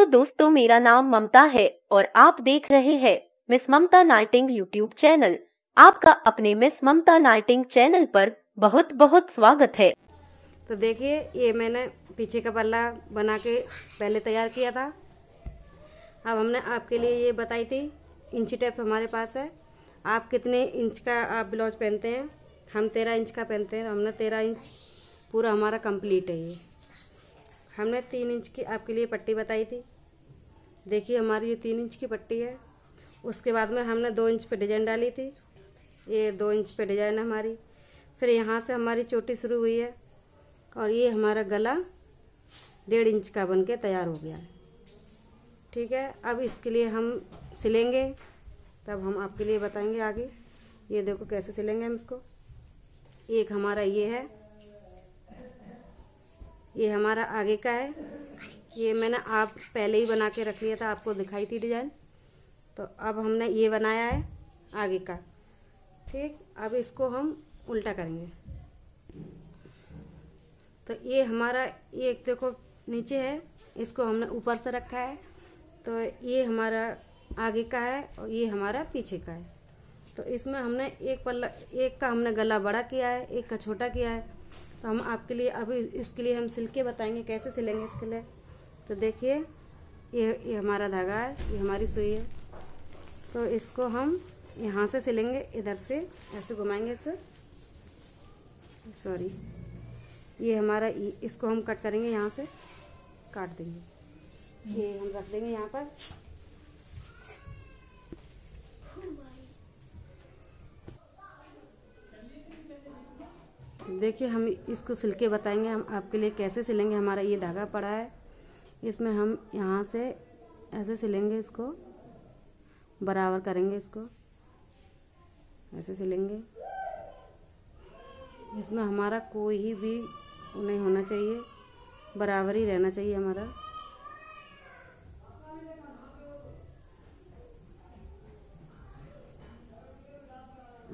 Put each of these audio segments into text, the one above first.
Hello दोस्तों, मेरा नाम ममता है और आप देख रहे हैं मिस ममता नाइटिंग यूट्यूब चैनल। आपका अपने मिस ममता नाइटिंग चैनल पर बहुत बहुत स्वागत है। तो देखिए, ये मैंने पीछे का पल्ला बना के पहले तैयार किया था। अब हमने आपके लिए ये बताई थी, इंची टेप हमारे पास है। आप कितने इंच का आप ब्लाउज पहनते हैं? हम तेरह इंच का पहनते हैं, हमने तेरह इंच पूरा हमारा कंप्लीट है ये। हमने तीन इंच की आपके लिए पट्टी बताई थी। देखिए, हमारी ये तीन इंच की पट्टी है। उसके बाद में हमने दो इंच पे डिज़ाइन डाली थी। ये दो इंच पे डिज़ाइन है हमारी। फिर यहाँ से हमारी चोटी शुरू हुई है और ये हमारा गला डेढ़ इंच का बन के तैयार हो गया है। ठीक है, अब इसके लिए हम सिलेंगे। तब हम आपके लिए बताएँगे आगे। ये देखो कैसे सिलेंगे हम इसको। एक हमारा ये है। ये हमारा आगे का है। ये मैंने आप पहले ही बना के रख लिया था, आपको दिखाई थी डिज़ाइन। तो अब हमने ये बनाया है आगे का। ठीक, अब इसको हम उल्टा करेंगे। तो ये हमारा, ये देखो नीचे है, इसको हमने ऊपर से रखा है। तो ये हमारा आगे का है और ये हमारा पीछे का है। तो इसमें हमने एक पल्ला, एक का हमने गला बड़ा किया है, एक का छोटा किया है। तो हम आपके लिए अभी इसके लिए हम सिल के बताएँगे, कैसे सिलेंगे इसके लिए। तो देखिए, ये ये हमारा धागा है, ये हमारी सुई है। तो इसको हम यहाँ से सिलेंगे, इधर से, ऐसे घुमाएँगे इसे। सॉरी, ये हमारा इसको हम कट करेंगे यहाँ से, काट देंगे। ये हम रख देंगे यहाँ पर। देखिए, हम इसको सिल के बताएँगे, हम आपके लिए कैसे सिलेंगे, हमारा ये धागा पड़ा है। इसमें हम यहाँ से ऐसे सिलेंगे इसको, बराबर करेंगे इसको, ऐसे सिलेंगे। इसमें हमारा कोई भी नहीं होना चाहिए, बराबर ही रहना चाहिए हमारा।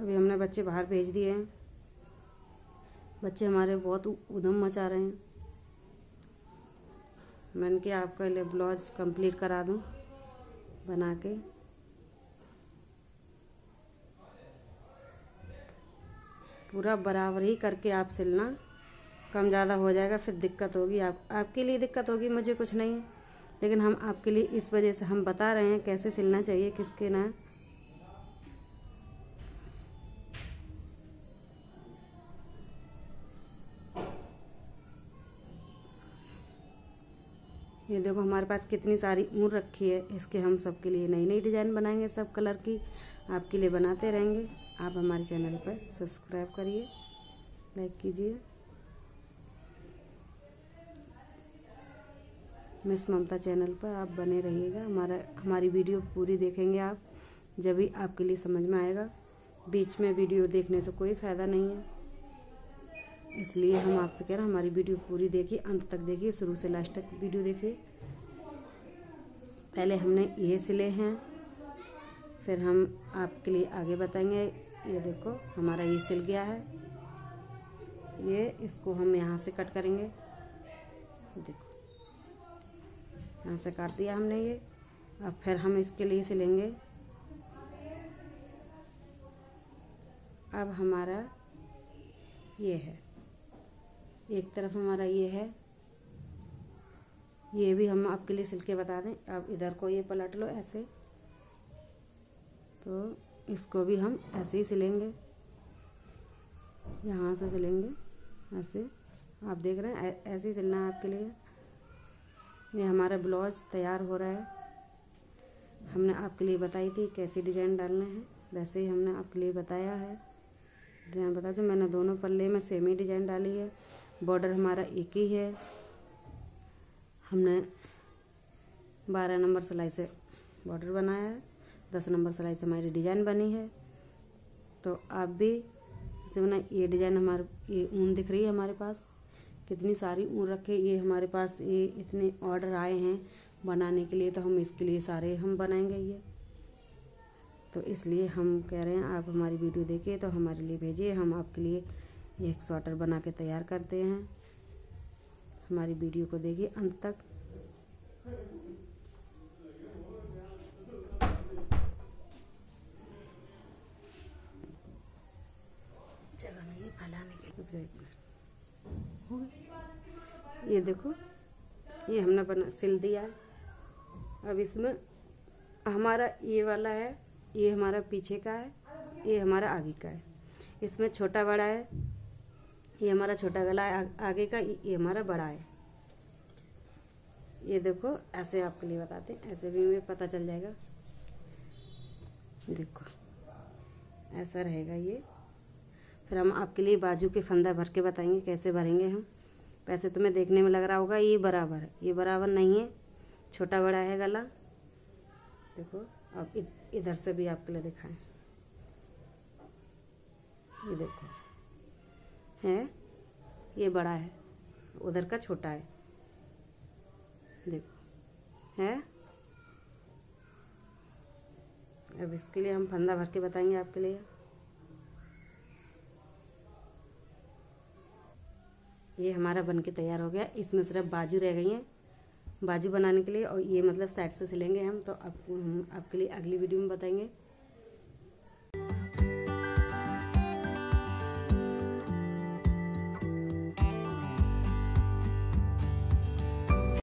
अभी हमने बच्चे बाहर भेज दिए हैं। बच्चे हमारे बहुत उधम मचा रहे हैं। मैंने कि आपका लिए ब्लाउज कंप्लीट करा दूँ, बना के। पूरा बराबर ही करके आप सिलना, कम ज़्यादा हो जाएगा, फिर दिक्कत होगी। आप, आपके लिए दिक्कत होगी, मुझे कुछ नहीं। लेकिन हम आपके लिए इस वजह से हम बता रहे हैं कैसे सिलना चाहिए, किसके ना ये देखो, हमारे पास कितनी सारी ऊन रखी है। इसके हम सबके लिए नई नई डिज़ाइन बनाएँगे सब कलर की। आपके लिए बनाते रहेंगे। आप हमारे चैनल पर सब्सक्राइब करिए, लाइक कीजिए। मिस ममता चैनल पर आप बने रहिएगा। हमारा, हमारी वीडियो पूरी देखेंगे आप। जब भी आपके लिए समझ में आएगा। बीच में वीडियो देखने से कोई फ़ायदा नहीं है। इसलिए हम आपसे कह रहे हैं, हमारी वीडियो पूरी देखिए, अंत तक देखिए, शुरू से लास्ट तक वीडियो देखिए। पहले हमने ये सिले हैं, फिर हम आपके लिए आगे बताएँगे। ये देखो, हमारा ये सिल गया है। ये इसको हम यहाँ से कट करेंगे। देखो, यहाँ से काट दिया हमने ये। अब फिर हम इसके लिए सिलेंगे। अब हमारा ये है। एक तरफ़ हमारा ये है। ये भी हम आपके लिए सिल के बता दें। अब इधर को ये पलट लो ऐसे। तो इसको भी हम ऐसे ही सिलेंगे। यहाँ से सिलेंगे। ऐसे। आप देख रहे हैं ऐसे ही सिलना है आपके लिए। ये हमारा ब्लाउज तैयार हो रहा है। हमने आपके लिए बताई थी कैसी डिज़ाइन डालना है। वैसे ही हमने आपके लिए बताया है। डिज़ाइन बता जो मैंने दोनों पल्ले में सेम ही डिज़ाइन डाली है। बॉर्डर हमारा एक ही है। हमने बारह नंबर सिलाई से बॉर्डर बनाया है, दस नंबर सिलाई से हमारी डिज़ाइन बनी है। तो आप भी जैसे बना ये डिज़ाइन हमारे, ये ऊन दिख रही है हमारे पास। कितनी सारी ऊन रखे ये हमारे पास, ये इतने ऑर्डर आए हैं बनाने के लिए तो हम इसके लिए सारे हम बनाएँगे ये। तो इसलिए हम कह रहे हैं, आप हमारी वीडियो देखिए तो हमारे लिए भेजिए। हम आपके लिए एक स्वेटर बना के तैयार करते हैं। हमारी वीडियो को देखिए अंत तक। ये देखो, ये हमने बना, सिल दिया। है अब इसमें हमारा ये वाला है, ये हमारा पीछे का है, ये हमारा आगे का है। इसमें छोटा बड़ा है ये हमारा छोटा गला है आगे का, ये हमारा बड़ा है। ये देखो, ऐसे आपके लिए बताते हैं, ऐसे भी हमें पता चल जाएगा। देखो, ऐसा रहेगा ये। फिर हम आपके लिए बाजू के फंदा भर के बताएँगे कैसे भरेंगे हम। वैसे तुम्हें देखने में लग रहा होगा ये बराबर है। ये बराबर नहीं है, छोटा बड़ा है गला। देखो, अब इधर से भी आपके लिए दिखाएँ। ये देखो। है? ये बड़ा है, उधर का छोटा है। देखो, है? अब इसके लिए हम फंदा भर के बताएँगे आपके लिए। ये हमारा बन के तैयार हो गया। इसमें सिर्फ़ बाजू रह गई हैं। बाजू बनाने के लिए और ये मतलब साइड से सिलेंगे हम तो अब हम आपके लिए अगली वीडियो में बताएँगे।